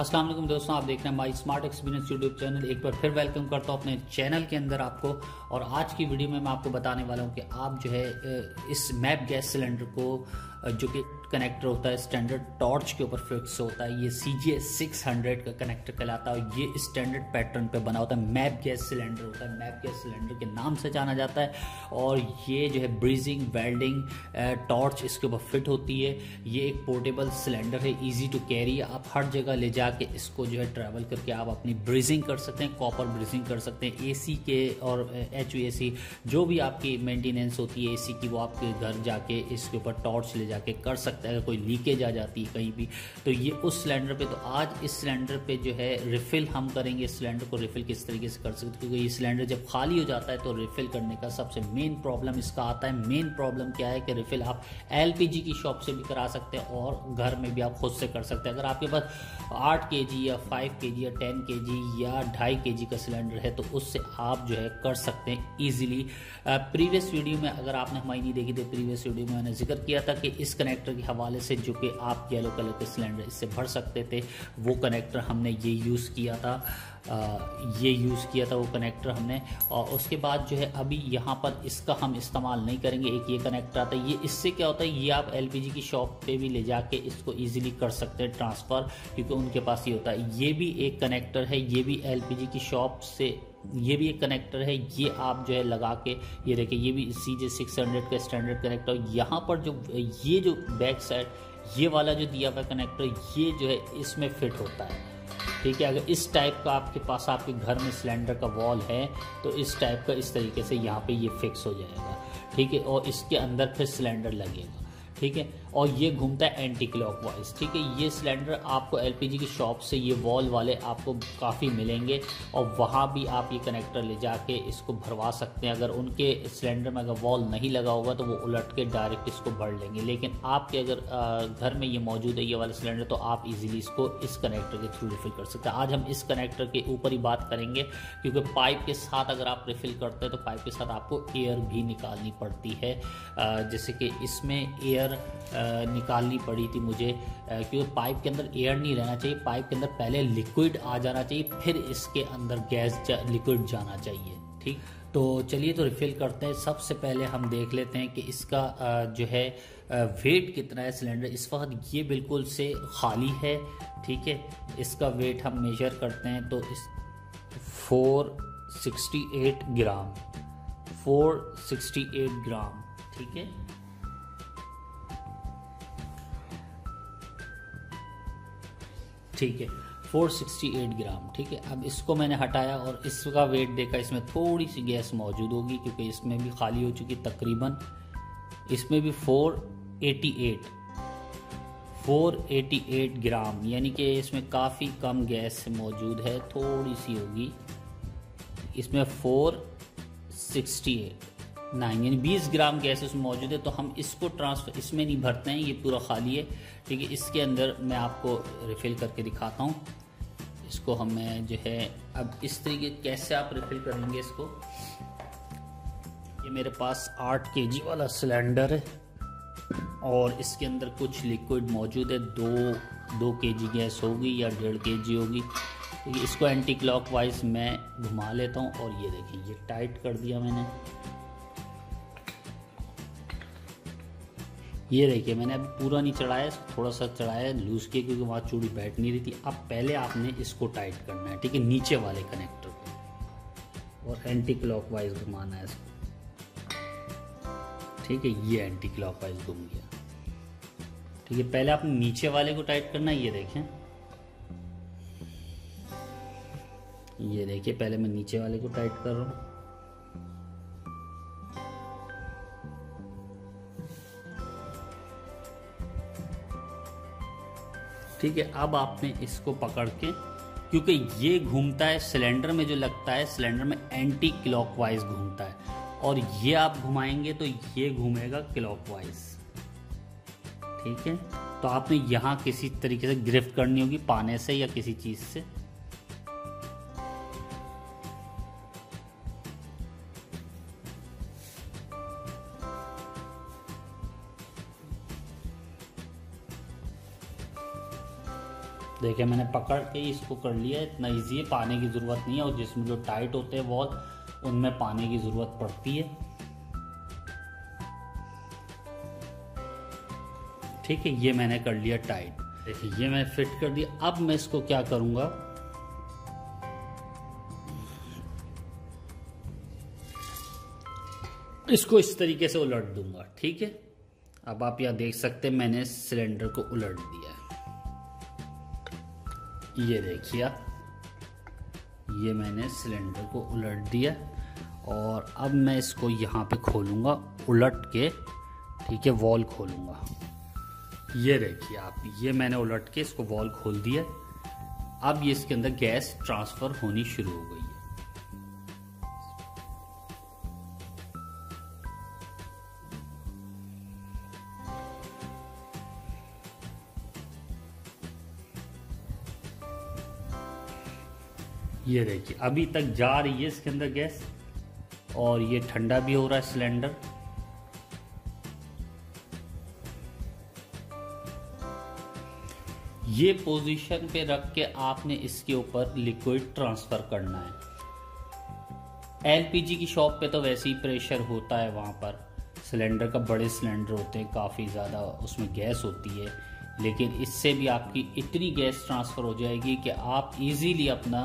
अस्सलाम वालेकुम दोस्तों, आप देख रहे हैं my smart experience YouTube channel एक बार फिर वेलकम करता हूँ अपने चैनल के अंदर आपको। और आज की वीडियो में मैं आपको बताने वाला हूँ कि आप जो है इस मैप गैस सिलेंडर को जो कि कनेक्टर होता है स्टैंडर्ड टॉर्च के ऊपर फिक्स होता है, ये C G S six hundred का कनेक्टर कहलाता है और ये स्टैंडर्ड पैटर्न पे बना होता है मैप गैस सिलेंडर होता है मैप गैस सिलेंडर के नाम से जाना जाता है और ये जो है ब्रीजिंग वेल्डिंग टॉर्च इसके ऊपर फिट होती है। ये एक पोर्टेबल सिलेंडर है ईजी टू कैरी आप हर जगह ले जाके इसको जो है ट्रैवल करके आप अपनी ब्रीजिंग कर सकते हैं कॉपर ब्रीजिंग कर सकते हैं ए सी के और एच वी ए सी जो भी आपकी मेंटेनेंस होती है ए सी की वो आपके घर जाके इसके ऊपर टॉर्च ले जाके कर सकता है, अगर कोई लीकेज आ जाती है कहीं भी। तो ये उस सिलेंडर पे तो आज इस सिलेंडर पे जो है रिफ़िल हम करेंगे, इस सिलेंडर को रिफ़िल किस तरीके से कर सकते क्योंकि ये सिलेंडर जब खाली हो जाता है तो रिफ़िल करने का सबसे मेन प्रॉब्लम इसका आता है। मेन प्रॉब्लम क्या है कि रिफ़िल आप एलपीजी की शॉप से भी करा सकते हैं और घर में भी आप खुद से कर सकते हैं। अगर आपके पास आठ के या फाइव के या टेन के या ढाई के का सिलेंडर है तो उससे आप जो है कर सकते हैं ईजिली प्रीवियस वीडियो में अगर आपने हमारी नहीं देखी तो प्रीवियस वीडियो में मैंने ज़िक्र किया था कि इस कनेक्टर के हवाले से जो कि आप येलो कलर के सिलेंडर इससे भर सकते थे वो कनेक्टर हमने ये यूज़ किया था आ, ये यूज़ किया था वो कनेक्टर हमने। और उसके बाद जो है अभी यहाँ पर इसका हम इस्तेमाल नहीं करेंगे एक ये कनेक्टर आता है। ये इससे क्या होता है ये आप एलपीजी की शॉप पे भी ले जाके इसको इजीली कर सकते हैं ट्रांसफ़र क्योंकि उनके पास ये होता है। ये भी एक कनेक्टर है ये भी एलपीजी की शॉप से ये भी एक कनेक्टर है, ये आप जो है लगा के, ये देखिए, ये भी सी जे सिक्स हंड्रेड का स्टैंडर्ड कनेक्टर यहाँ पर जो, ये जो बैक साइड ये वाला जो दिया हुआ कनेक्टर ये जो है इसमें फिट होता है। ठीक है, अगर इस टाइप का आपके पास, आपके घर में सिलेंडर का वॉल है तो इस टाइप का इस तरीके से यहाँ पे ये फिक्स हो जाएगा। ठीक है, और इसके अंदर फिर सिलेंडर लगेगा। ठीक है और ये घूमता है एंटी क्लॉकवाइज ठीक है? ये सिलेंडर आपको एलपीजी की शॉप से ये वॉल वाले आपको काफ़ी मिलेंगे और वहाँ भी आप ये कनेक्टर ले जाके इसको भरवा सकते हैं। अगर उनके सिलेंडर में अगर वॉल नहीं लगा होगा तो वो उलट के डायरेक्ट इसको भर लेंगे। लेकिन आपके अगर घर में ये मौजूद है, ये वाला सिलेंडर तो आप इजीली इसको इस कनेक्टर के थ्रू रिफिल कर सकते हैं। आज हम इस कनेक्टर के ऊपर ही बात करेंगे, क्योंकि पाइप के साथ अगर आप रिफिल करते हैं तो पाइप के साथ आपको एयर भी निकालनी पड़ती है। जैसे कि इसमें एयर निकालनी पड़ी थी मुझे क्योंकि पाइप के अंदर एयर नहीं रहना चाहिए पाइप के अंदर पहले लिक्विड आ जाना चाहिए फिर इसके अंदर गैस जा, लिक्विड जाना चाहिए ठीक? तो चलिए तो रिफिल करते हैं। सबसे पहले हम देख लेते हैं कि इसका जो है वेट कितना है सिलेंडर इस वक्त ये बिल्कुल से खाली है ठीक है? इसका वेट हम मेजर करते हैं तो इस 468 ग्राम 468 ग्राम ठीक है? ठीक है 468 ग्राम, ठीक है। अब इसको मैंने हटाया और इसका वेट देखा, इसमें थोड़ी सी गैस मौजूद होगी क्योंकि इसमें भी खाली हो चुकी तकरीबन। इसमें भी 488 488 ग्राम, यानी कि इसमें काफ़ी कम गैस मौजूद है थोड़ी सी होगी। इसमें 468 नाइन यानी बीस ग्राम गैस उसमें मौजूद है तो हम इसको ट्रांसफ़र इसमें नहीं भरते हैं, ये पूरा खाली है। ठीक है, इसके अंदर मैं आपको रिफ़िल करके दिखाता हूँ। इसको हमें जो है, अब इस तरीके कैसे आप रिफ़िल करेंगे इसको? ये मेरे पास आठ के जी वाला सिलेंडर है, और इसके अंदर कुछ लिक्विड मौजूद है। दो दो के जी गैस होगी या डेढ़ के जी होगी इसको एंटी क्लॉकवाइज मैं घुमा लेता हूँ, और ये देखिए, ये टाइट कर दिया मैंने। ये देखिए, मैंने अभी पूरा नहीं चढ़ाया थोड़ा सा चढ़ाया लूज किया क्योंकि वहाँ चूड़ी बैठ नहीं रही थी। अब पहले आपने इसको टाइट करना है, ठीक है? नीचे वाले कनेक्टर को। और एंटी क्लॉकवाइज घुमाना है इसको। ठीक है, ये एंटी क्लॉकवाइज घूम गया। ठीक है, पहले आपने नीचे वाले को टाइट करना है, ये देखें। ये देखिए, पहले मैं नीचे वाले को टाइट कर रहा हूँ। ठीक है, अब आपने इसको पकड़ के, क्योंकि ये घूमता है, सिलेंडर में जो लगता है, सिलेंडर में एंटी क्लॉकवाइज घूमता है। और ये आप घुमाएँगे तो ये घूमेगा क्लॉकवाइज ठीक है? तो आपने यहाँ किसी तरीके से ग्रिफ्ट करनी होगी, पाने से या किसी चीज़ से। देखिए, मैंने पकड़ के इसको कर लिया। इतना ईजी है, पानी की ज़रूरत नहीं है। और जिसमें जो टाइट होते हैं वॉल उनमें पानी की ज़रूरत पड़ती है। ठीक है, ये मैंने कर लिया टाइट देखिए, ये मैं फिट कर दिया। अब मैं इसको क्या करूँगा? इसको इस तरीके से उलट दूँगा। ठीक है? अब आप यहाँ देख सकते हैं, मैंने सिलेंडर को उलट दिया ये देखिए ये मैंने सिलेंडर को उलट दिया और अब मैं इसको यहाँ पे खोलूँगा, उलट के, ठीक है वॉल खोलूँगा। ये देखिए आप, ये मैंने उलट के इसको वॉल खोल दिया। अब ये इसके अंदर गैस ट्रांसफ़र होनी शुरू हो गई। ये देखिए, अभी तक जा रही है इसके अंदर गैस, और ये ठंडा भी हो रहा है सिलेंडर। ये पोजीशन पे रख के आपने इसके ऊपर लिक्विड ट्रांसफ़र करना है। एलपीजी की शॉप पे तो वैसे ही प्रेशर होता है वहाँ पर। सिलेंडर का बड़े सिलेंडर होते हैं, काफ़ी ज़्यादा उसमें गैस होती है। लेकिन इससे भी आपकी इतनी गैस ट्रांसफ़र हो जाएगी कि आप इजीली अपना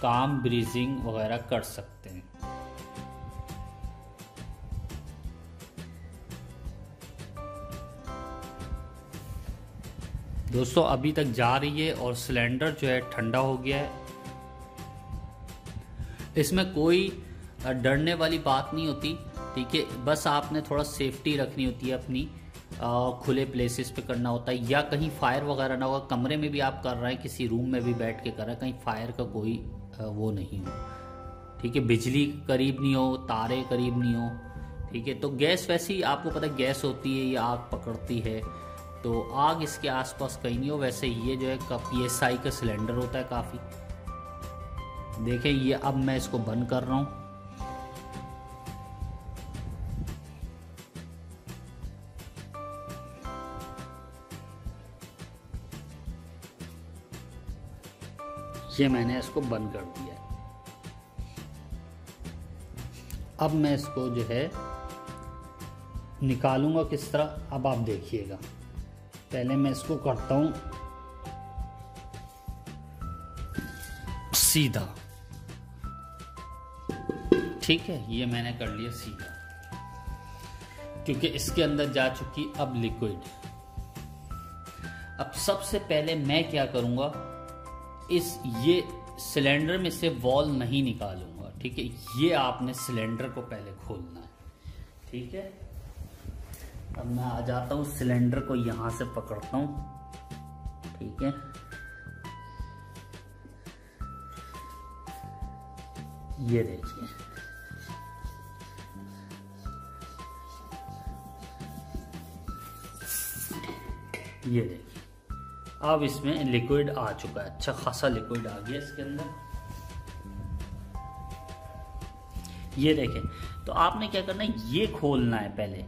काम ब्रीजिंग वगैरह कर सकते हैं। दोस्तों अभी तक जा रही है और सिलेंडर जो है ठंडा हो गया है। इसमें कोई डरने वाली बात नहीं होती ठीक है? बस आपने थोड़ा सेफ्टी रखनी होती है अपनी आ, खुले प्लेसेस पे करना होता है या कहीं फायर वगैरह ना होगा कमरे में भी आप कर रहे हैं किसी रूम में भी बैठ के कर रहे हैं कहीं फायर का कोई वो नहीं हो। ठीक है, बिजली करीब नहीं हो, तारे करीब नहीं हो, ठीक है तो गैस वैसी आपको पता है गैस होती है, या आग पकड़ती है तो आग इसके आसपास कहीं नहीं हो, वैसे ये जो है पी एस आई का सिलेंडर होता है काफ़ी। देखें, ये अब मैं इसको बंद कर रहा हूँ। ये मैंने इसको बंद कर दिया अब मैं इसको जो है निकालूँगा किस तरह? अब आप देखिएगा। पहले मैं इसको करता हूँ। सीधा। ठीक है, ये मैंने कर लिया सीधा। क्योंकि इसके अंदर जा चुकी अब लिक्विड अब सबसे पहले मैं क्या करूँगा? इस ये सिलेंडर में से वॉल नहीं निकालूँगा, ठीक है? ये आपने सिलेंडर को पहले खोलना है, ठीक है? अब मैं आ जाता हूँ, सिलेंडर को यहाँ से पकड़ता हूँ, ठीक है? ये देखिए। ये देखिए। अब इसमें लिक्विड आ चुका है। अच्छा खासा लिक्विड आ गया इसके अंदर। ये देखें तो आपने क्या करना है? ये खोलना है पहले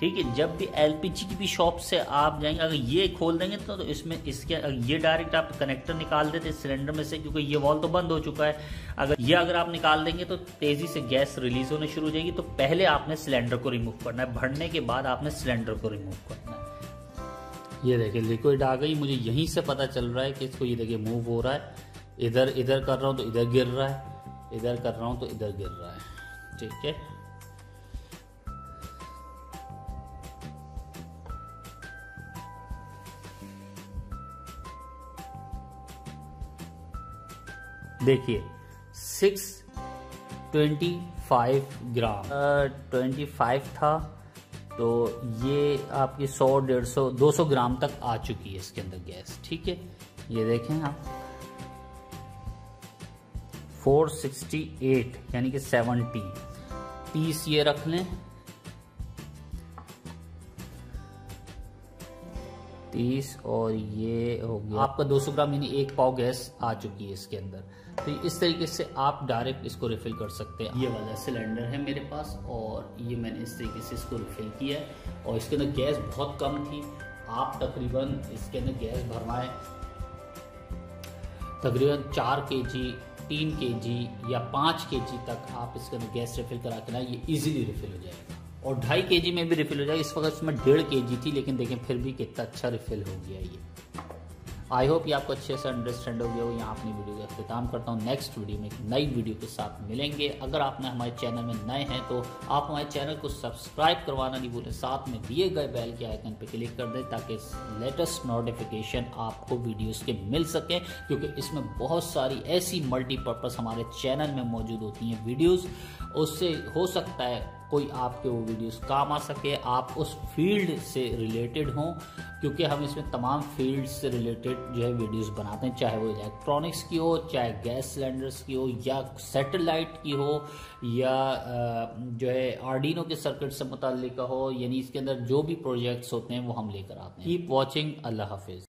ठीक है? जब भी एलपीजी की भी शॉप से आप जाएँगे अगर ये खोल देंगे तो, तो इसमें इसके ये डायरेक्ट आप कनेक्टर निकाल देते सिलेंडर में से क्योंकि ये वॉल तो बंद हो चुका है। अगर ये अगर आप निकाल देंगे तो तेज़ी से गैस रिलीज़ होने शुरू हो जाएगी। तो पहले आपने सिलेंडर को रिमूव करना है। भरने के बाद आपने सिलेंडर को रिमूव करना है। ये देखिए लिक्विड आ गई, मुझे यहीं से पता चल रहा है कि इसको ये देखिए मूव हो रहा है। इधर इधर कर रहा हूँ तो इधर गिर रहा है, इधर कर रहा हूँ तो इधर गिर रहा है। ठीक है? देखिए six twenty five gram. Twenty five था। तो ये आपकी सौ, डेढ़ सौ, दो सौ ग्राम तक आ चुकी है इसके अंदर गैस, ठीक है? ये देखें आप। फोर सिक्सटी एट, यानी कि सेवनटी। पीस ये रख लें। तीस, और ये हो गया। आपका 200 ग्राम, यानी एक पाव गैस आ चुकी है इसके अंदर। तो इस तरीके से आप डायरेक्ट इसको रिफिल कर सकते हैं। ये वाला सिलेंडर है मेरे पास और ये मैंने इस तरीके से इसको रिफिल किया है और इसके अंदर गैस बहुत कम थी। आप तकरीबन इसके अंदर गैस भरवाएँ। तकरीबन चार के जी तीन के जी या पाँच के जी तक आप इसके अंदर गैस रिफिल करा के ना ये इजीली रिफिल हो जाएगा। और ढाई के जी में भी रिफिल हो जाएगा। इस वक्त इसमें डेढ़ के जी थी, लेकिन देखें फिर भी कितना अच्छा रिफिल हो गया ये। आई होप ये आपको अच्छे से अंडरस्टैंड हो गया हो यहाँ अपनी वीडियो का अख्ताम करता हूँ। नेक्स्ट वीडियो में एक नई वीडियो के साथ मिलेंगे। अगर आपने हमारे चैनल में नए हैं तो आप हमारे चैनल को सब्सक्राइब करवाना नहीं भूलें। साथ में दिए गए बेल के आइकन पर क्लिक कर दें ताकि लेटेस्ट नोटिफिकेशन आपको वीडियोज़ के मिल सकें, क्योंकि इसमें बहुत सारी ऐसी मल्टीपर्पज़ हमारे चैनल में मौजूद होती हैं वीडियोज़ उससे हो सकता है कोई आपके वो वीडियोस काम आ सके, आप उस फ़ील्ड से रिलेटेड हों, क्योंकि हम इसमें तमाम फ़ील्ड से रिलेटेड जो है वीडियोस बनाते हैं, चाहे वो इलेक्ट्रॉनिक्स की हो, चाहे गैस सिलेंडर्स की हो, या सैटेलाइट की हो, या जो है आर्डिनो के सर्किट से मुतल हो, यानी इसके अंदर जो भी प्रोजेक्ट्स होते हैं, वो हम लेकर आते हैं। कीप वॉचिंग अल्लाह हाफिज़